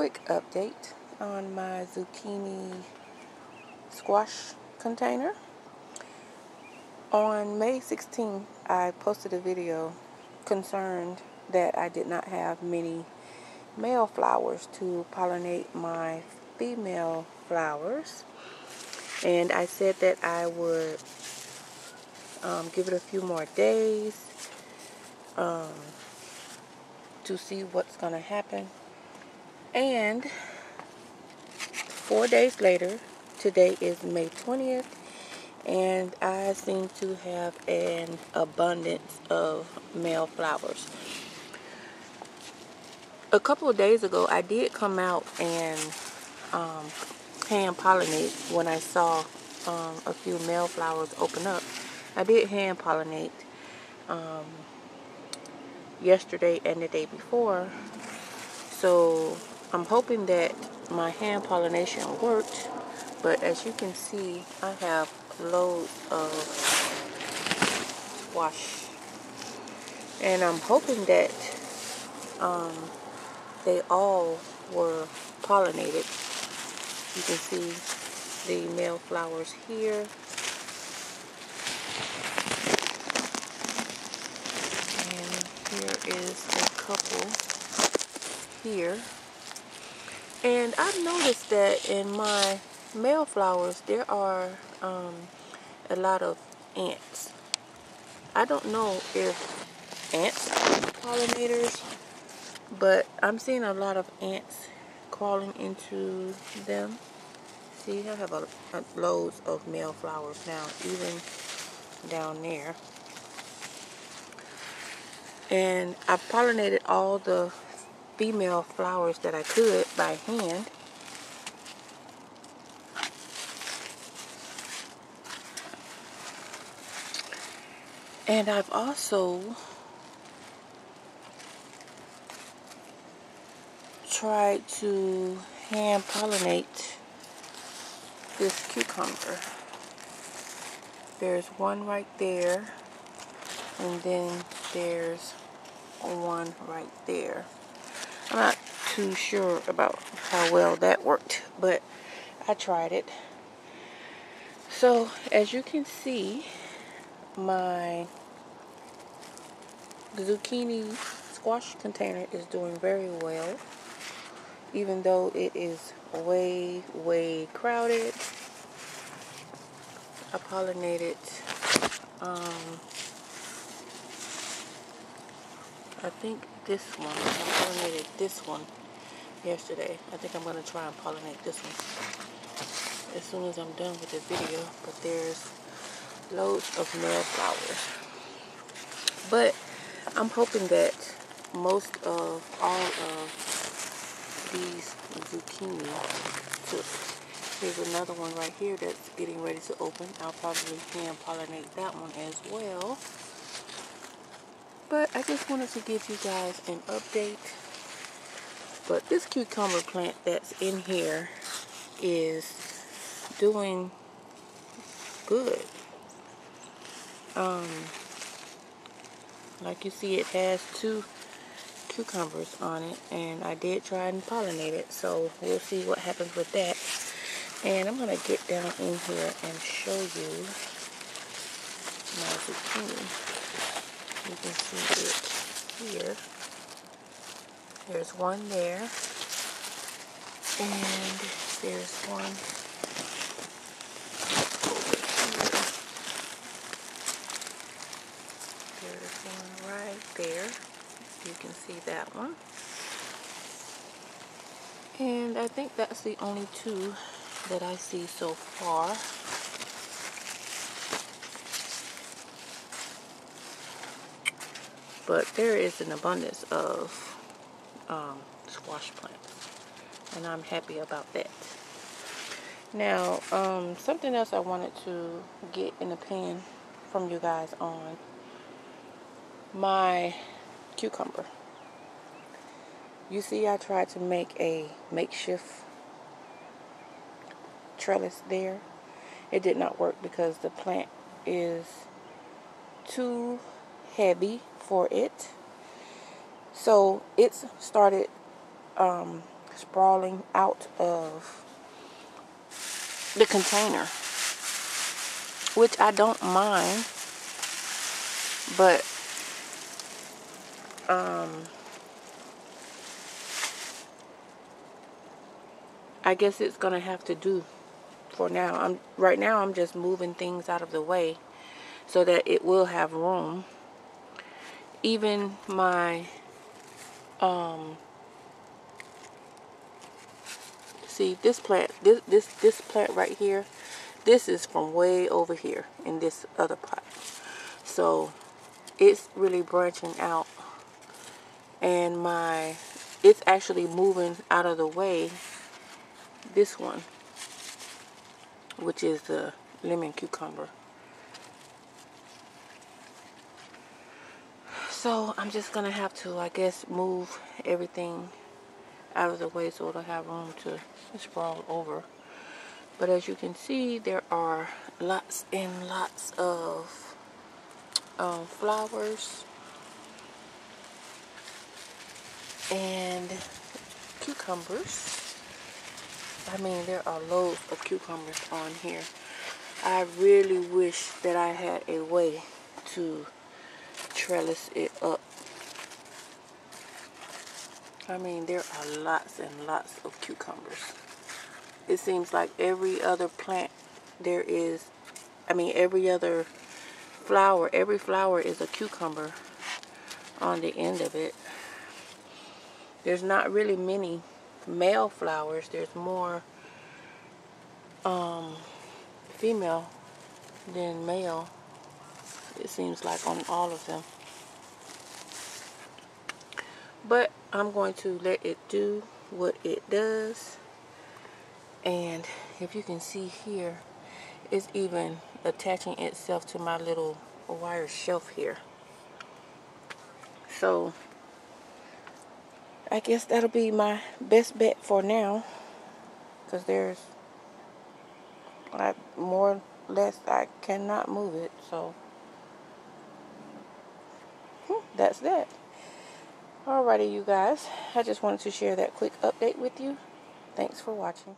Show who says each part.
Speaker 1: quick update on my zucchini squash container. On May 16th, I posted a video concerned that I did not have many male flowers to pollinate my female flowers. And I said that I would um, give it a few more days um, to see what's going to happen. And four days later, today is May 20th, and I seem to have an abundance of male flowers. A couple of days ago, I did come out and um, hand pollinate when I saw um, a few male flowers open up. I did hand pollinate um, yesterday and the day before. So I'm hoping that my hand pollination worked, but as you can see, I have loads of squash. And I'm hoping that um, they all were pollinated. You can see the male flowers here. And here is a couple here. And I've noticed that in my male flowers, there are um, a lot of ants. I don't know if ants are pollinators, but I'm seeing a lot of ants crawling into them. See, I have a, a, loads of male flowers now, even down there. And I pollinated all the female flowers that I could by hand. And I've also tried to hand pollinate this cucumber. There's one right there, and then there's one right there. I'm not too sure about how well that worked, but I tried it. So, as you can see, my zucchini squash container is doing very well, even though it is way, way crowded. I pollinated um, I think this one, I pollinated this one yesterday. I think I'm going to try and pollinate this one as soon as I'm done with the video. But there's loads of male flowers. But I'm hoping that most of all of these zucchini took. Another one right here that's getting ready to open. I'll probably hand pollinate that one as well. But I just wanted to give you guys an update. But this cucumber plant that's in here is doing good. Um, like you see, it has two cucumbers on it. And I did try and pollinate it. So we'll see what happens with that. And I'm going to get down in here and show you my zucchini you can see it here. There's one there. And there's one over here. There's one right there. You can see that one. And I think that's the only two that I see so far. But there is an abundance of um, squash plants. And I'm happy about that. Now, um, something else I wanted to get an opinion from you guys on my cucumber. You see, I tried to make a makeshift trellis there. It did not work because the plant is too heavy for it. So it's started um, sprawling out of the container which I don't mind but um I guess it's gonna have to do for now I'm right now I'm just moving things out of the way so that it will have room even my um see this plant this this this plant right here this is from way over here in this other pot so it's really branching out. And my it's actually moving out of the way this one which is the lemon cucumber so I'm just gonna have to I guess move everything out of the way so it'll have room to sprawl over. But as you can see, there are lots and lots of um, flowers and cucumbers. I mean, there are loads of cucumbers on here. I really wish that I had a way to trellis it up I mean, there are lots and lots of cucumbers. It seems like every other plant there is, I mean, every other flower, every flower is a cucumber on the end of it. There's not really many male flowers. There's more um, female than male. It seems like on all of them. But I'm going to let it do what it does. And if you can see here, it's even attaching itself to my little wire shelf here. So, I guess that'll be my best bet for now. Because there's, I, more or less, I cannot move it. So, hmm, that's that. Alrighty, you guys. I just wanted to share that quick update with you. Thanks for watching.